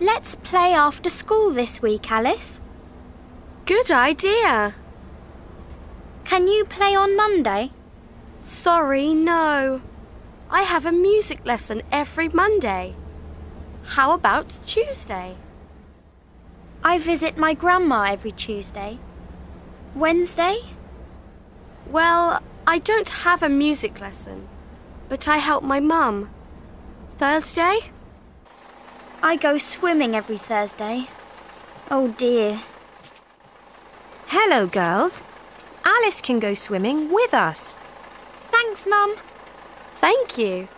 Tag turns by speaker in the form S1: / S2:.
S1: Let's play after school this week, Alice.
S2: Good idea.
S1: Can you play on Monday?
S2: Sorry, no. I have a music lesson every Monday. How about Tuesday?
S1: I visit my grandma every Tuesday. Wednesday?
S2: Well, I don't have a music lesson, but I help my mum. Thursday?
S1: I go swimming every Thursday. Oh dear.
S3: Hello, girls. Alice can go swimming with us.
S1: Thanks, Mum.
S2: Thank you.